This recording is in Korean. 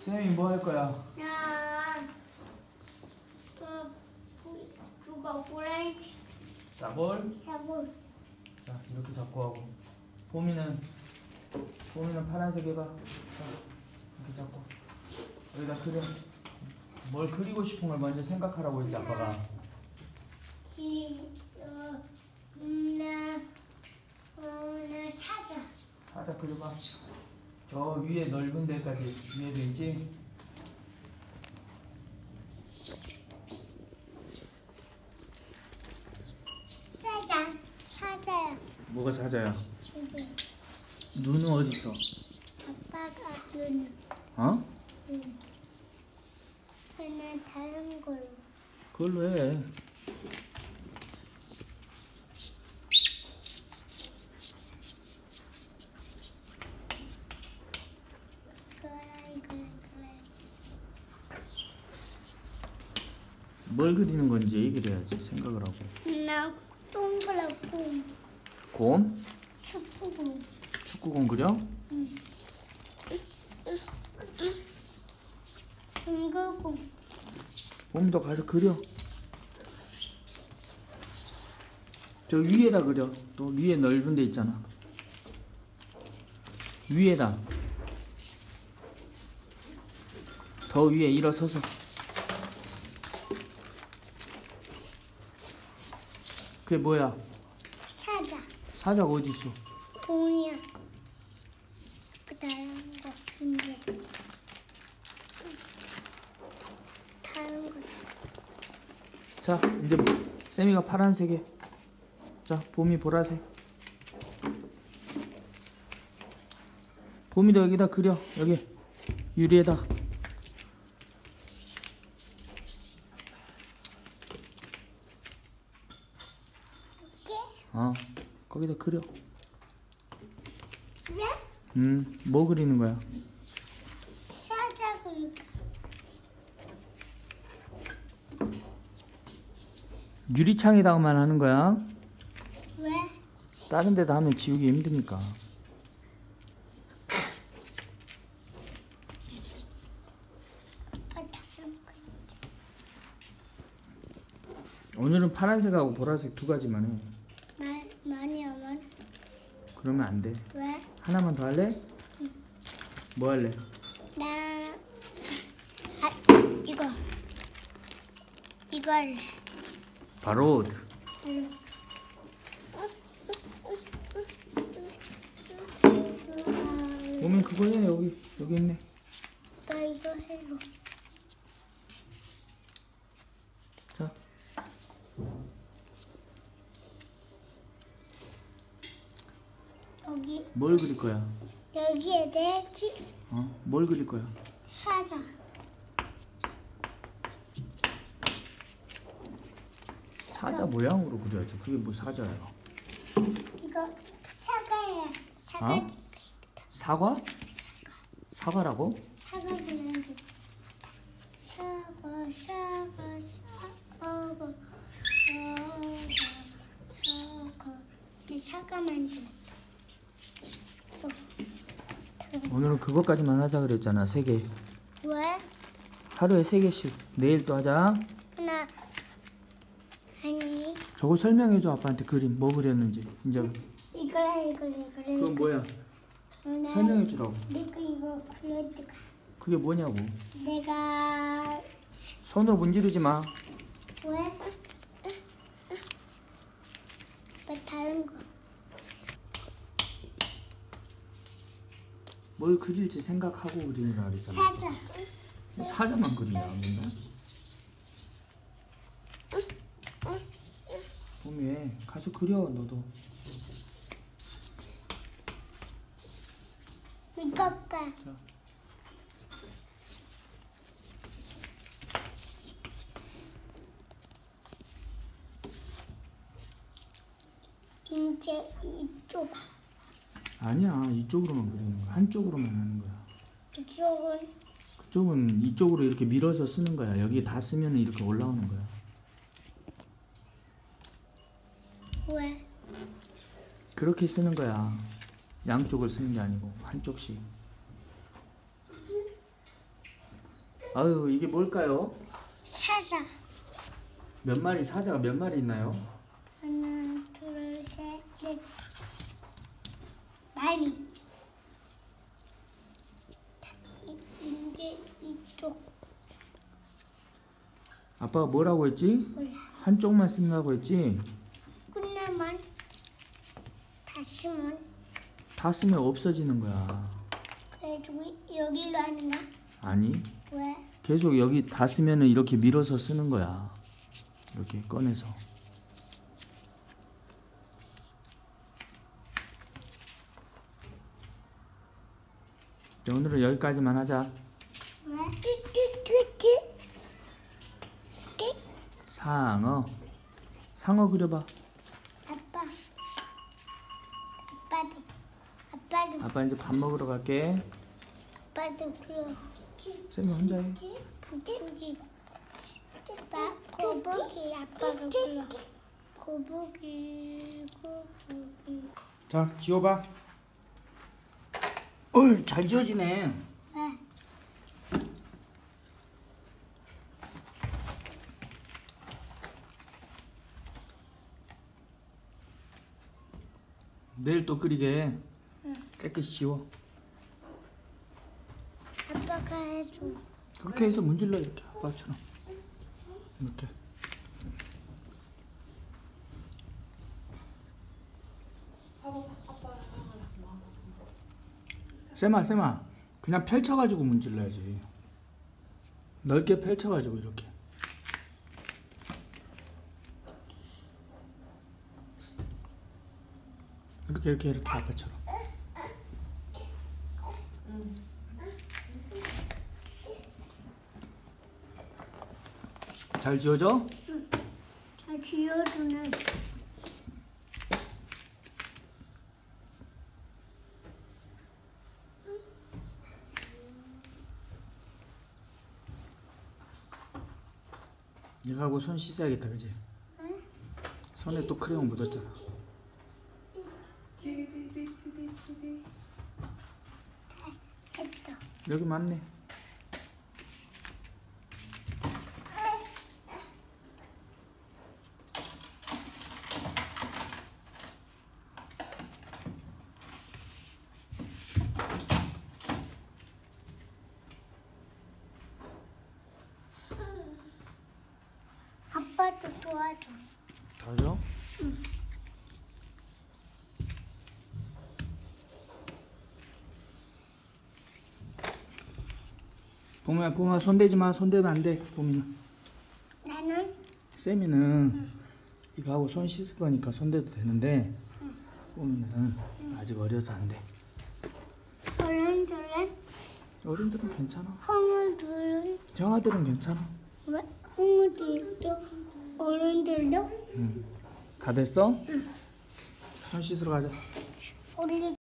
쌤이 뭐할 거야? 나 그, 그, 그거 싸볼? 샤볼. 자 이렇게 잡고 하고. 봄이는 봄이는 파란색 해봐. 자 이렇게 잡고. 여기다 그려 뭘 그리고 싶은 걸 먼저 생각하라고 했지 아빠가. 기, 어, 나, 어, 나 사자. 살짝 그려봐 저 위에 넓은 데까지 위에도 있지? 사자 사자야 뭐가 사자야? 이게 눈은 어디 있어? 아빠가 주는 어? 응. 그냥 다른 걸로 그걸로 해 그래 그래 뭘 그리는 건지 얘기를 해야지 생각을 하고. 나 동그랗고 곰? 춥고 축구공 그려? 둥글고 봄도 가서 그려. 저 위에다 그려. 또 위에 넓은 데 있잖아. 위에다. 더 위에 일어서서 그게 뭐야? 사자. 사자가 어디 있어? 공이야. 그 다른 거 근데. 다른 거 자 이제 세미가 파란색에. 자 봄이 보라색. 봄이도 여기다 그려 여기. 유리에다 이게 어 거기다 그려. 왜? 음뭐 그리는 거야? 사자 그 유리창에다가만 하는 거야? 왜? 다른 데다 하면 지우기 힘드니까. 아, 오늘은 파란색하고 보라색 두 가지만 해 그러면 안 돼 왜? 하나만 더 할래? 뭐 할래? 나 아, 이거 할래 바로 응. 오면 그거 해 여기 여기 있네 나 이거 해줘 자 여기 뭘 그릴 거야? 여기에 내지 어? 뭘 그릴 거야? 사자 사자 모양으로 그려야지. 그게 뭐 사자야? 이거 사과야 사과 어? 사과? 사과 라고? 사과 그냥 사과 사과 사과 사과 사과 이 사과만 줘 오늘은 그것까지만 하자 그랬잖아. 세 개. 왜? 하루에 세 개씩. 내일 또 하자. 하나 아니 저거 설명해 줘 아빠한테 그림 뭐 그렸는지. 이제 이거랑 이거랑 이거랑 그건 뭐야? 나 설명해 주라고. 내가 이거 그려줄까 그게 뭐냐고. 내가 손으로 문지르지 마. 왜? 왜 다른 거 뭘 그릴지 생각하고 그리느라 그랬잖아. 사자 사자만 그리냐 맨날. 봄에 가서 그려 너도. 이것 봐 자. 이제 이쪽 아니야 이쪽으로만 그리는 거야. 한쪽으로만 하는 거야. 이쪽은 그쪽은 이쪽으로 이렇게 밀어서 쓰는 거야. 여기 다 쓰면 이렇게 올라오는 거야. 왜? 그렇게 쓰는 거야. 양쪽을 쓰는 게 아니고 한쪽씩. 아유 이게 뭘까요? 사자. 몇 마리 사자가 몇 마리 있나요? 하나, 둘, 셋, 넷, 다섯. 많이. 이- 이제 이쪽 아빠가 뭐라고 했지? 몰라. 한쪽만 쓴다고 했지? 끝나면 다시면 다 쓰면 없어지는 거야. 그래도 여기로 하는 거야? 아니 왜? 계속 여기 다 쓰면은 이렇게 밀어서 쓰는 거야. 이렇게 꺼내서. 자, 오늘은 여기까지만 하자. 상어. 상어 그려봐. 아빠. 아빠도. 아빠도. 아빠 이제 밥 먹으러 갈게. 아빠도 그려. 쌤이 혼자 해. 부기. 아빠 거북이 아빠가 그려. 거북이 거북이. 자, 지워봐. 어이, 잘 지워지네. 왜? 내일 또 그리게. 깨끗이 지워. 아빠가 해줘. 그렇게 해서 문질러 이렇게 아빠처럼. 이렇게. 쌤아, 쌤아, 그냥 펼쳐가지고 문질러야지. 넓게 펼쳐가지고 이렇게. 이렇게 이렇게 이렇게 아빠처럼. 잘 지워져? 잘 지어주는. 이거 하고 손 씻어야겠다, 그지? 손에 또 크레용 묻었잖아. 여기 맞네. 아빠도 도와줘. 더죠? 봄아, 봄아, 손대지 마. 손대면 안 돼. 봄이는. 나는 쌤이는 이거 하고 손 씻을 거니까 손대도 되는데 봄이는 아직 어려서 안 돼. 어른들은 어른들은 괜찮아. 홍어들은 정아들은 괜찮아. 왜? 홍어들도 어른들도 응. 다 됐어? 손 씻으러 가자. 우리